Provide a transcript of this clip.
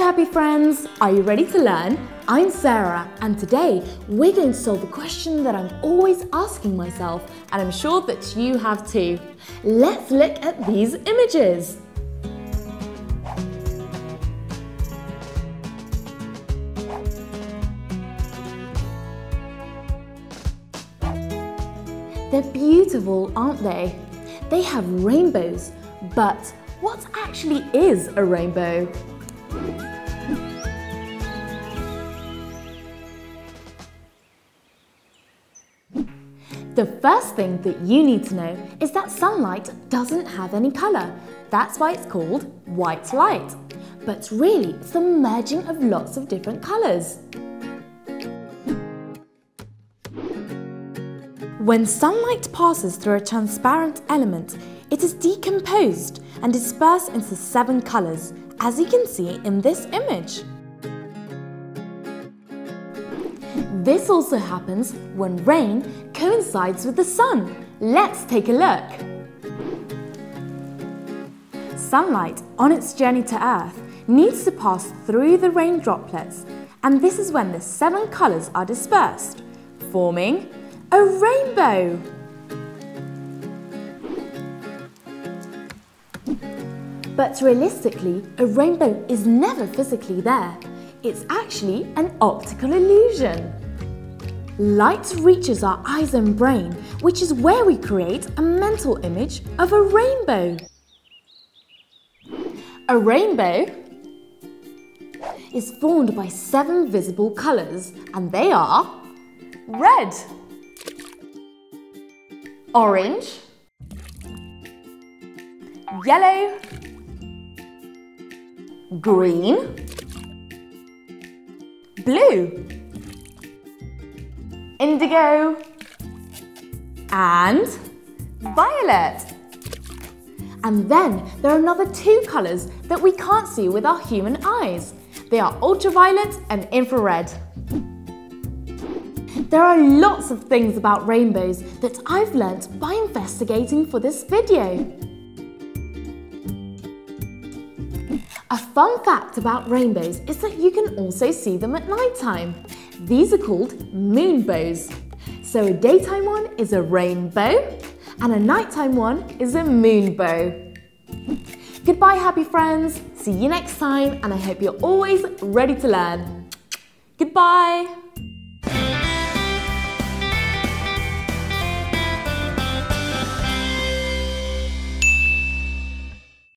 happy friends! Are you ready to learn? I'm Sarah and today we're going to solve a question that I'm always asking myself and I'm sure that you have too. Let's look at these images. They're beautiful, aren't they? They have rainbows, but what actually is a rainbow? The first thing that you need to know is that sunlight doesn't have any colour. That's why it's called white light. But really, it's the merging of lots of different colours. When sunlight passes through a transparent element, it is decomposed and dispersed into seven colours, as you can see in this image. This also happens when rain coincides with the sun. Let's take a look. Sunlight, on its journey to Earth, needs to pass through the rain droplets, and this is when the seven colours are dispersed, forming a rainbow. But realistically, a rainbow is never physically there. It's actually an optical illusion. Light reaches our eyes and brain, which is where we create a mental image of a rainbow. A rainbow is formed by seven visible colours, and they are red, orange, yellow, green, blue, indigo, and violet. And then there are another two colours that we can't see with our human eyes. They are ultraviolet and infrared. There are lots of things about rainbows that I've learnt by investigating for this video. A fun fact about rainbows is that you can also see them at night time. These are called moonbows. So a daytime one is a rainbow and a nighttime one is a moonbow. Goodbye happy friends, see you next time and I hope you're always ready to learn. Goodbye!